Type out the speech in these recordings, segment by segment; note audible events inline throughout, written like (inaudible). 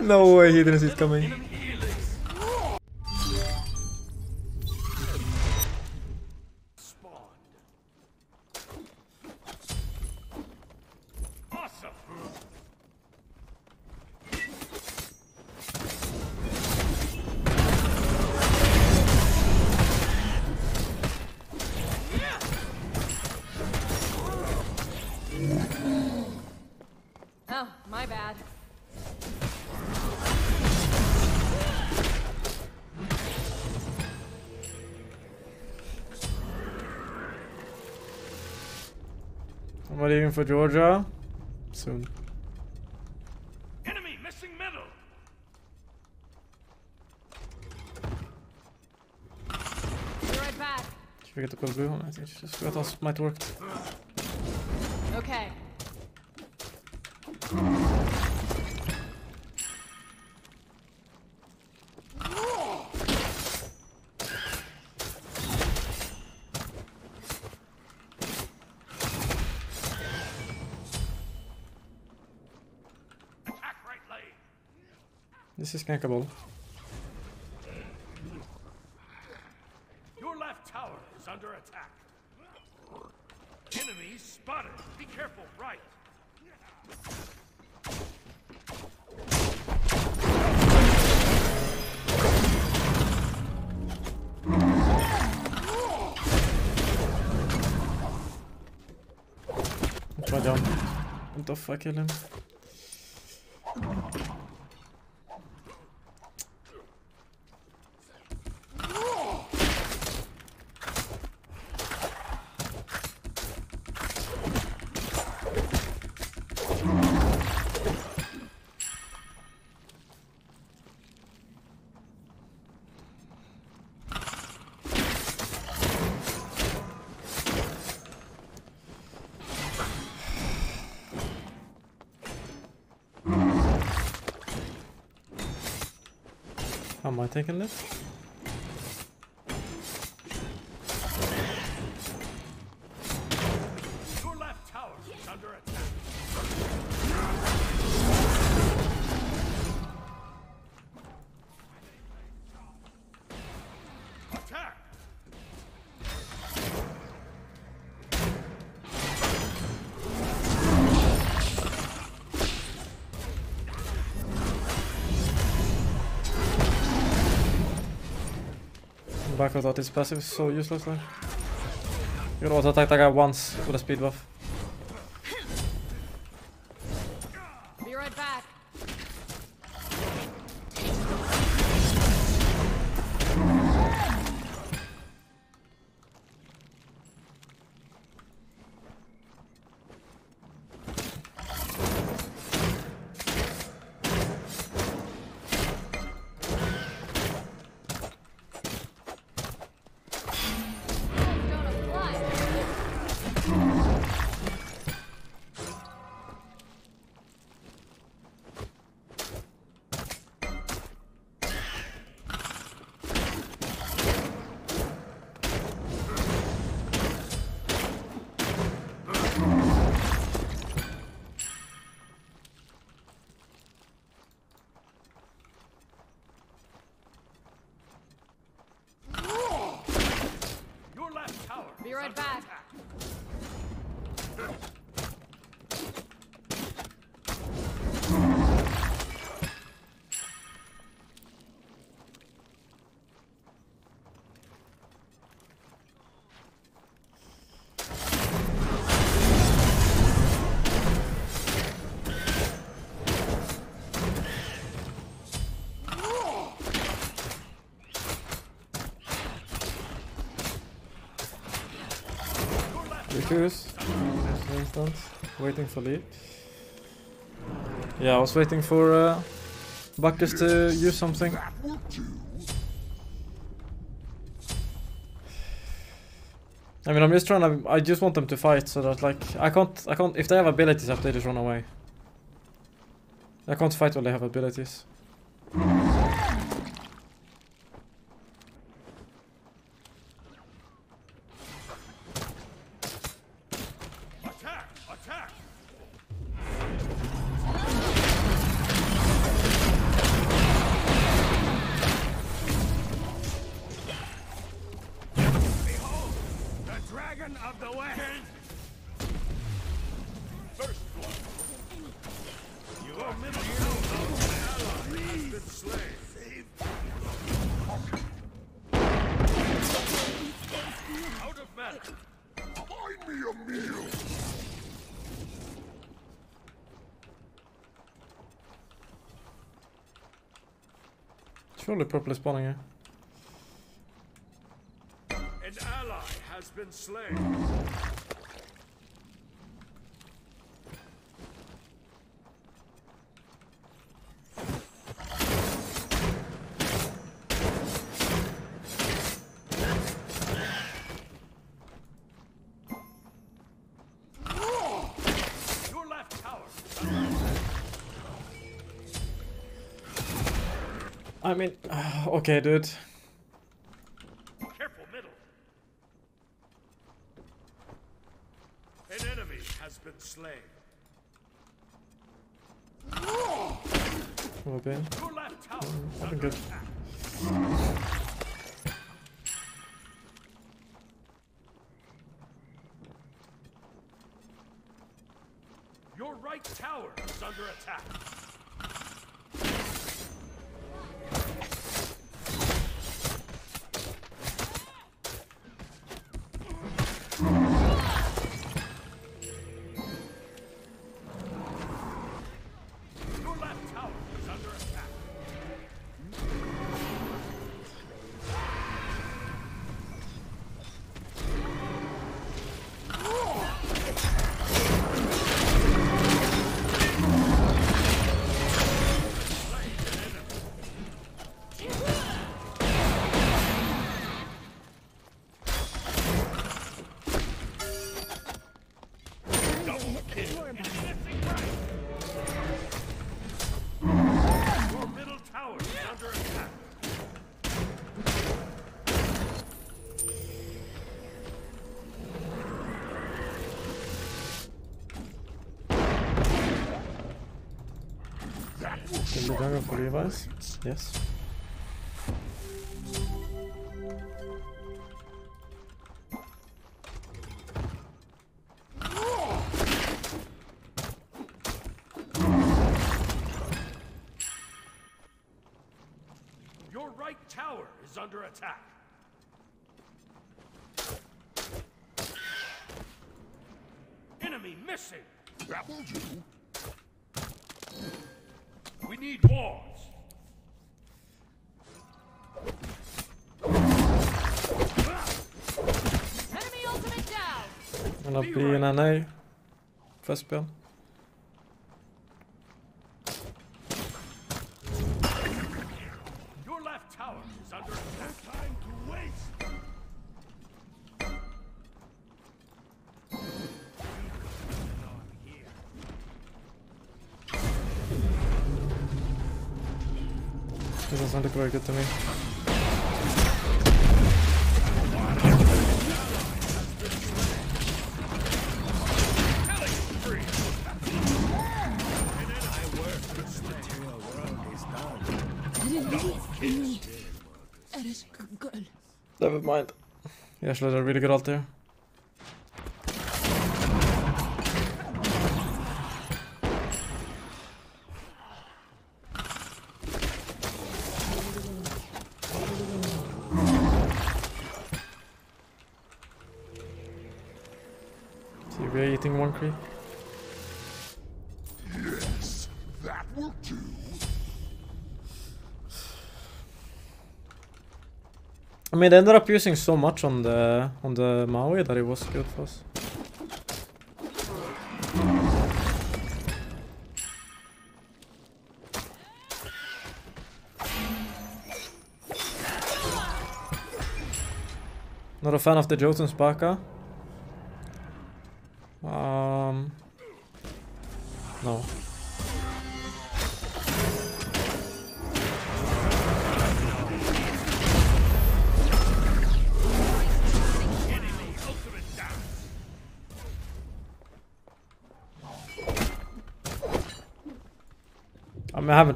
no way he didn't see it coming. For Georgia soon. Enemy missing middle. Be right back. Should we get the cold blue? I think just forgot us might work. Okay. This is gankable. Your left tower is under attack. Enemies spotted. Be careful, right. What my jump? What am I taking this? Back without his passive is so useless like. You can auto attack that guy once with a speed buff. Tower Recruits. For instance. Waiting for lead. Yeah, I was waiting for uh, to use something. I mean, I'm just trying to. I just want them to fight so that, like, I can't. I can't. If they have abilities up, they just run away. I can't fight while they have abilities. Purple is spawning here. An ally has been slain. Mean, (sighs) okay, dude. Careful middle. An enemy has been slain. Okay. Your left tower I've good. Jungle for Levi's? Yes. Gonna be in NA. First build. Your left tower is under attack. Time to waste. This doesn't look very good to me. Mind. Yeah, a really good ult there. Mean, they ended up using so much on the on the Maui that it was good for us. Not a fan of the Jotunn's Baka.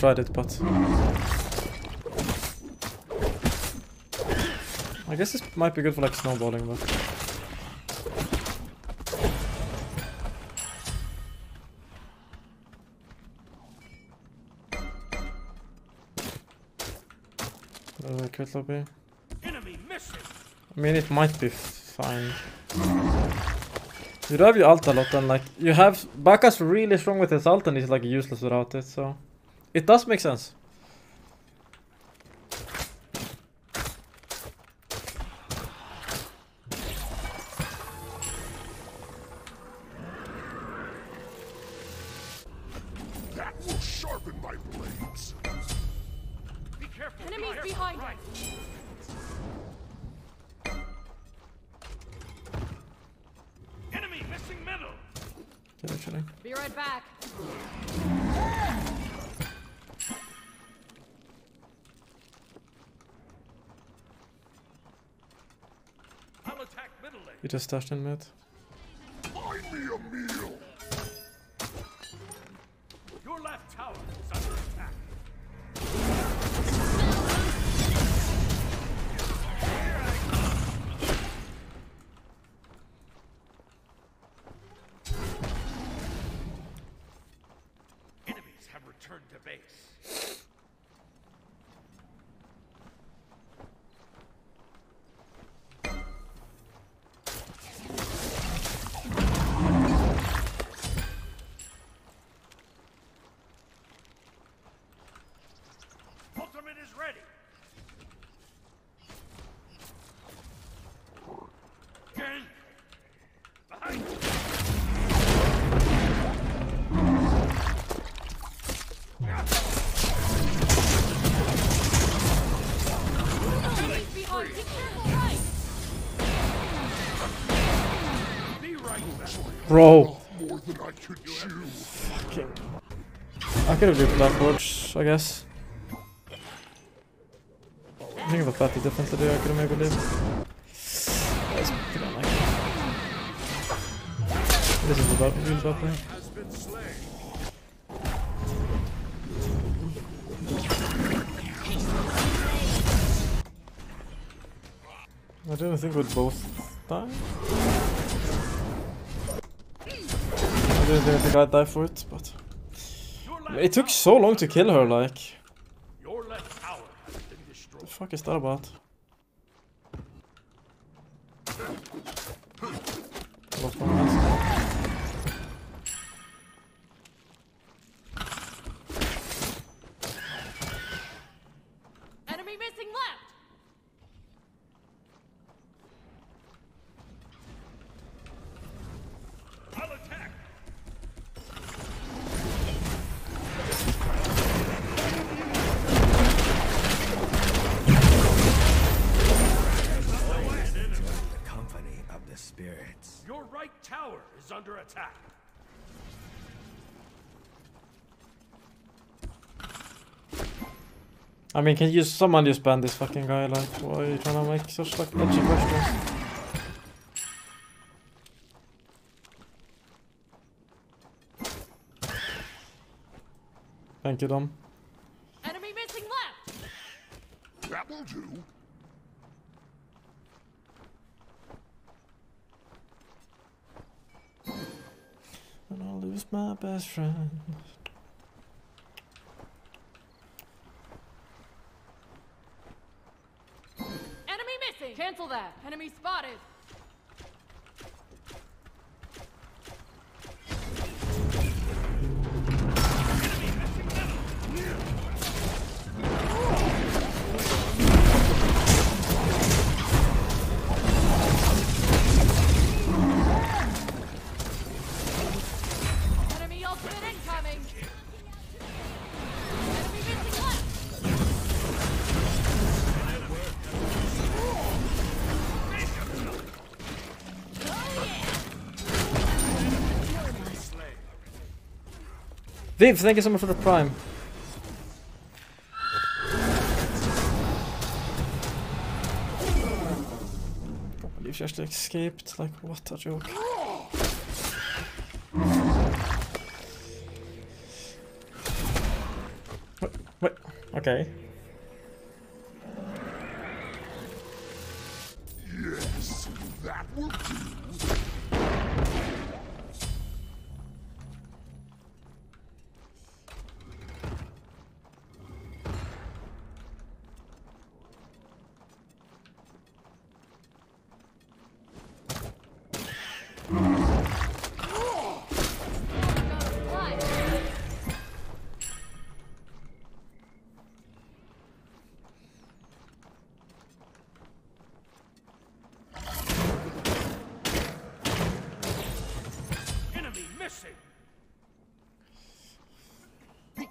tried it, but... I guess this might be good for like snowboarding. but... Quit lobby. I mean, it might be fine. You do have your ult a lot, and like, you have... Baka's really strong with his ult, and he's like useless without it, so... It does make sense. Is under attack. Enemies have returned to base. Bro! Than I could have looped backwards, I guess. I think it was better different to do, I could have maybe lived. Unlikely. This is about really bad play. Has been slain. I didn't think we'd both die. I think I'd die for it, but... It took so long to kill her, like... The fuck is that about? Mean, can you someone just ban this fucking guy? Like, why are you trying to make such like edgy questions? Thank you, Dom. Enemy missing left. That will do. And I'll lose my best friend. Enemy missing. Cancel Enemy spotted. Viv, thank you so much for the prime. Can't believe she actually escaped. Like, what a joke. Wait, wait, okay.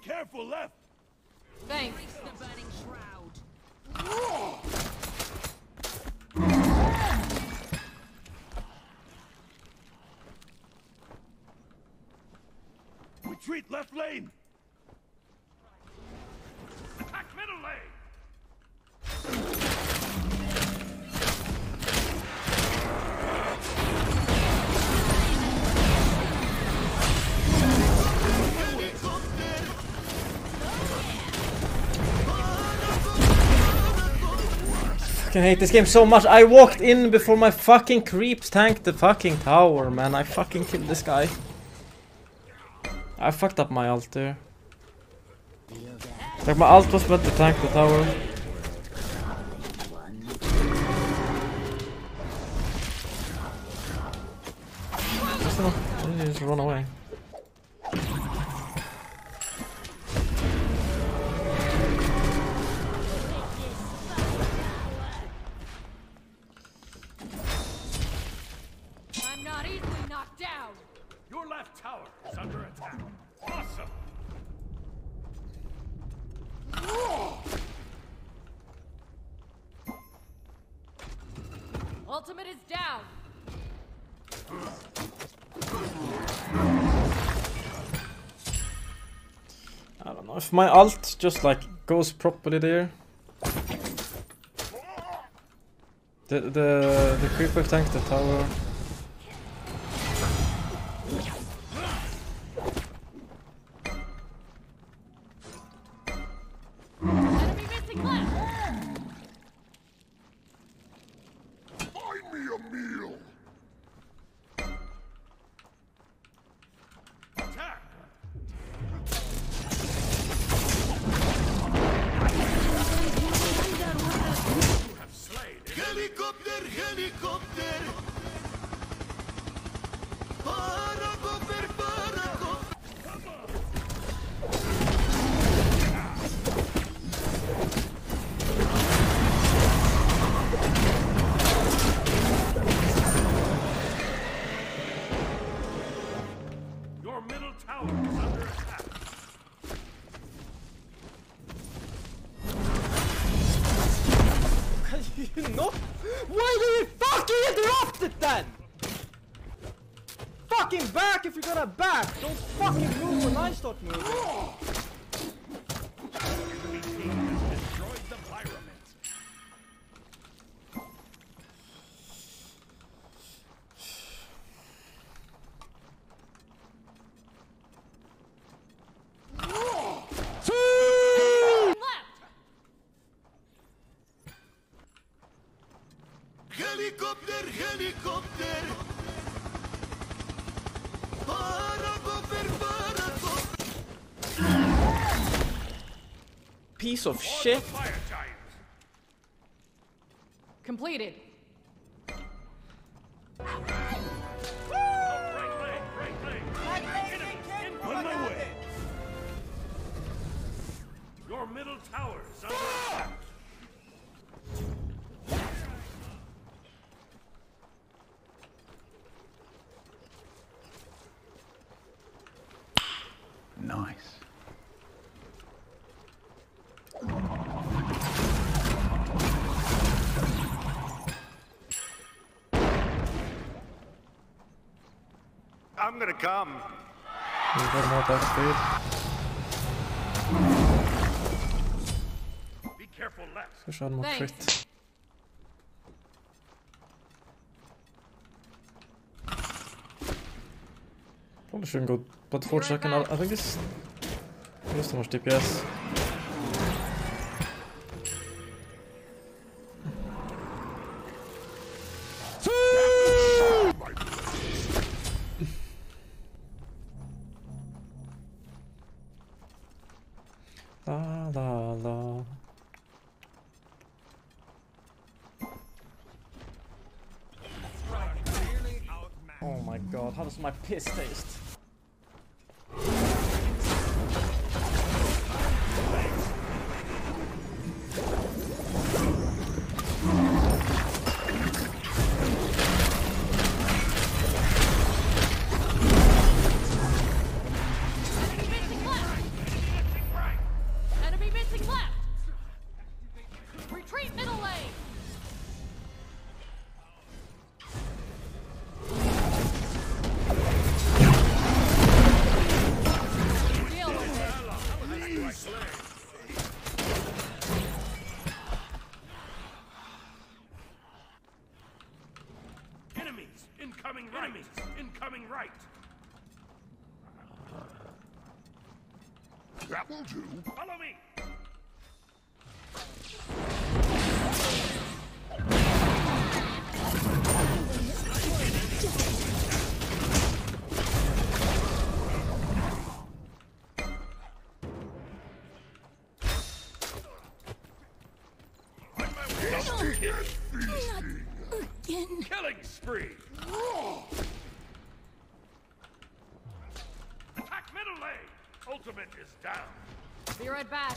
Careful left! Thanks. The burning shroud. Retreat left lane! Fucking hate this game so much. I walked in before my fucking creeps tanked the fucking tower, man. I fucking killed this guy. I fucked up my ult there. Like my ult was meant to tank the tower. Just, just run away. Ultimate is down. I don't know if my alt just like goes properly there. The the the creep wave tanked the tower. Helicóptero, helicóptero. Para gobernar. Piece of Or shit! the fire giant. Completed. Right lane, right lane. Enemy, in- on my way. Your middle tower gonna come. You got more attack speed. Be careful left. Ska köra mot crit. Probably shouldn't go but for right second. I, think it's just too much DPS. Piss taste? Right. That will do. Follow me. On my way. Feasting. Killing spree. Attack middle lane. Ultimate is down. Be right back.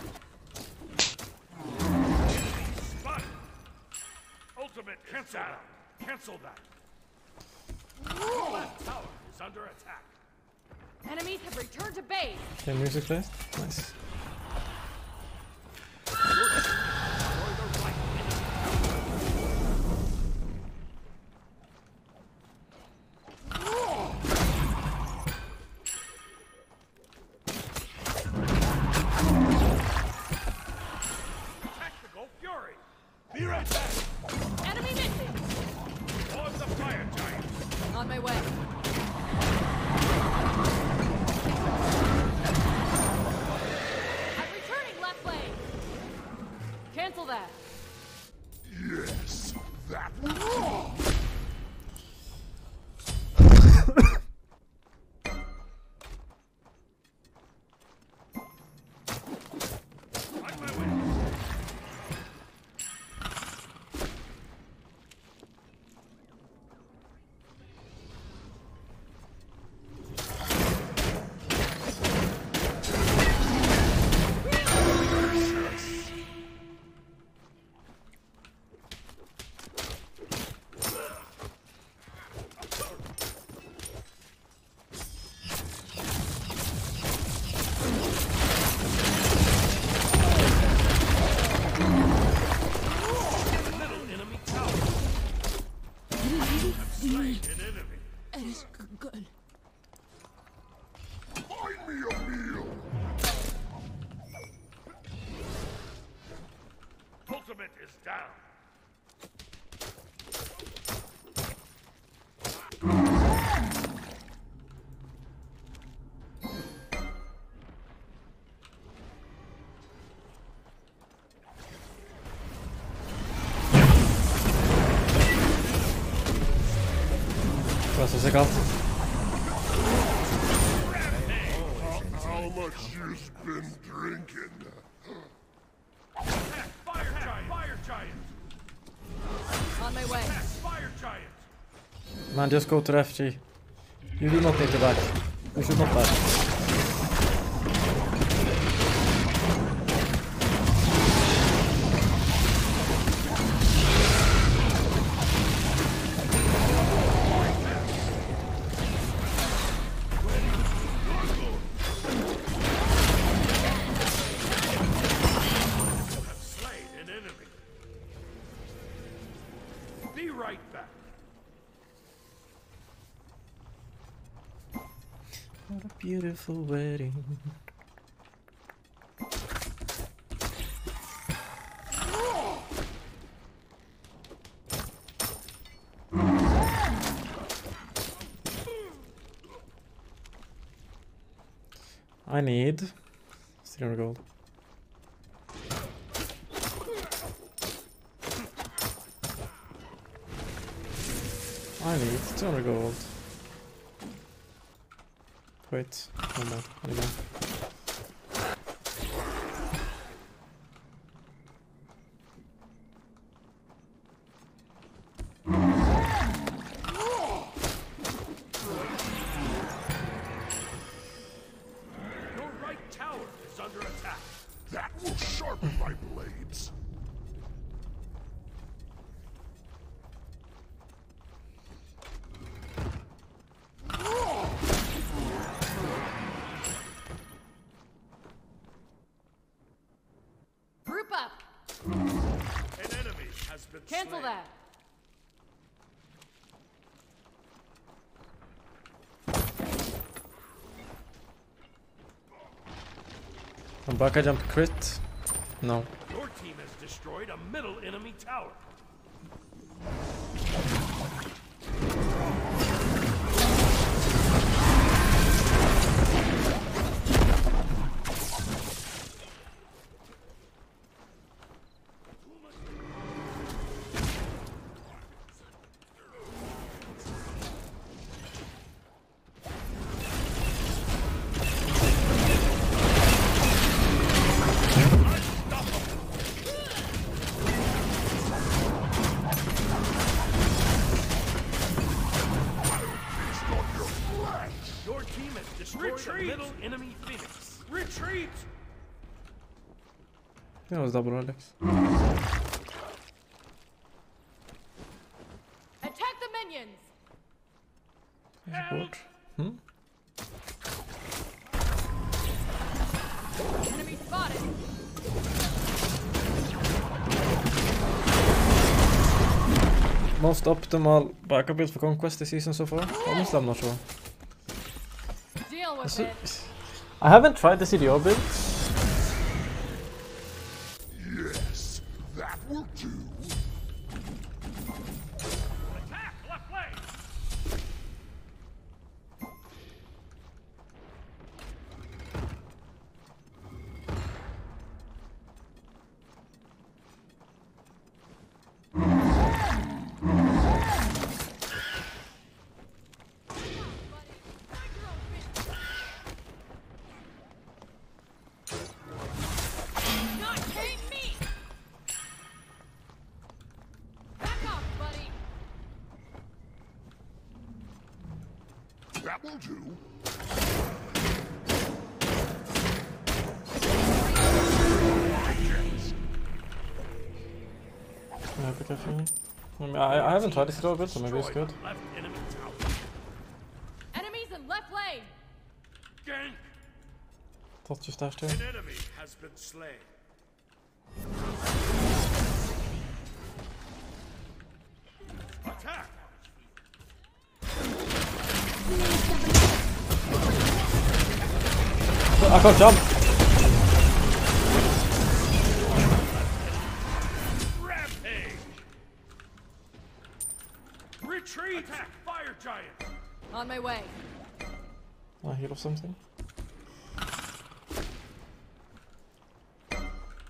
Spotted. Ultimate cancel down. Cancel that. Left tower is under attack. Enemies have returned to base. Okay, music plays. Nice. Man, just go to FG. You do not need to back. You should not back. Beautiful wedding. I need 300 gold. I need 200 gold. Wait, no more, anymore. Cancel slain. that. I'm back, I jump crit. No. Your team has destroyed a middle enemy tower. That was double Alex. Attack the minions! Hmm? Enemy spotted! Most optimal Baka build for Conquest this season so far? Honestly, I'm not sure. Deal with it- it! I haven't tried the CDO build. That will do. Yeah, be careful. I, mean, I, I haven't tried the CDO build, so maybe it's good. the left enemy tower. Enemies in left lane! Gank! Thought you stashed here. An enemy has been slain. I can't jump! Rampage! Retreat! Attack! Fire giant! On my way. I heal off something.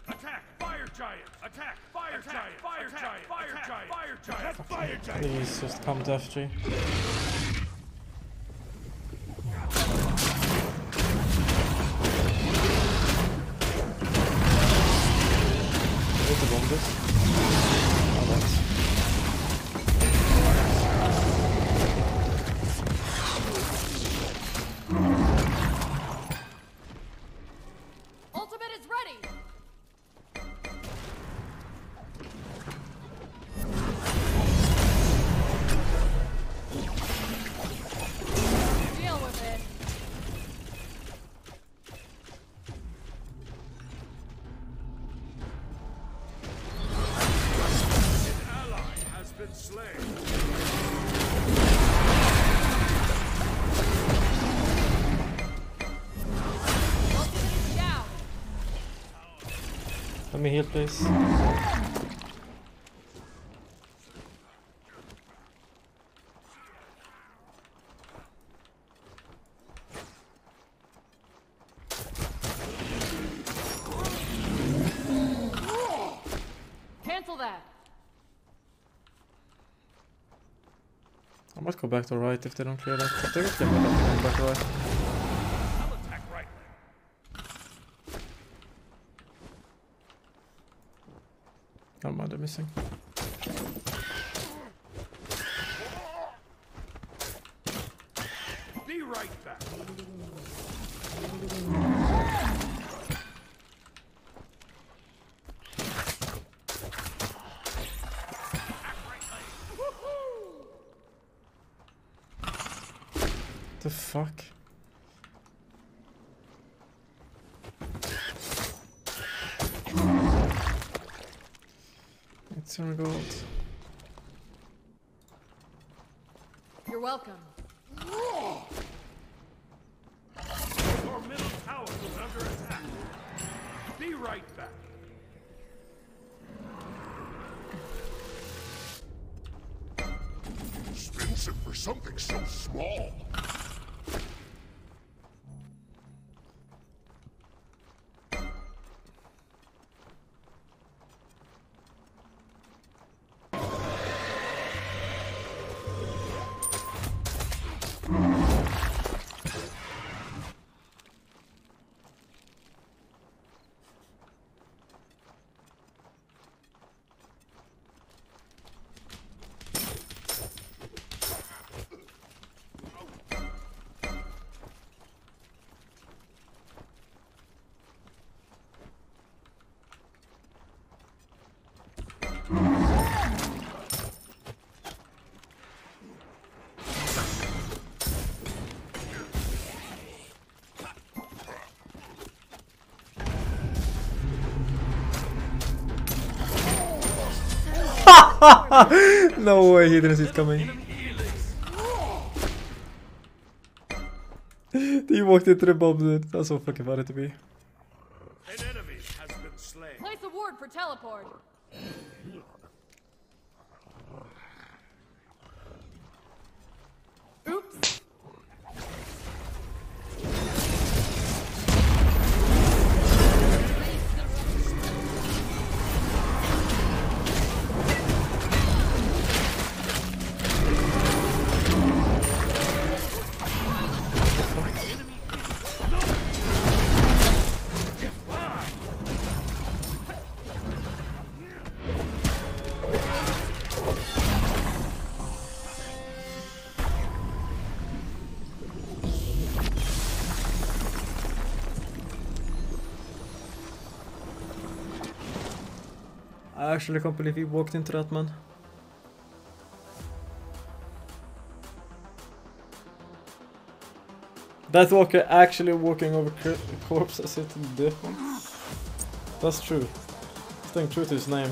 Attack! Fire giant! Attack! Fire giant! Fire giant! Fire giant! Fire giant! Fire giant! Please just come to FG. Heal, please. Cancel that. I might go back to right if they don't clear that. If they get clear that, I'm back to right. I'll attack right lane. Never mind, they're missing. Be right back. The fuck? It's on gold. You're welcome. Your middle tower is under attack. Be right back. Expensive for something so small. (laughs) no way he didn't see it coming. (laughs) he walked into the bomb, dude. That's so fucking funny to me. An enemy has been slain. Place a ward for teleport. Actually can't believe he walked into that man. That walker actually walking over cor- corpses into the difference. That's true. Staying true to his name.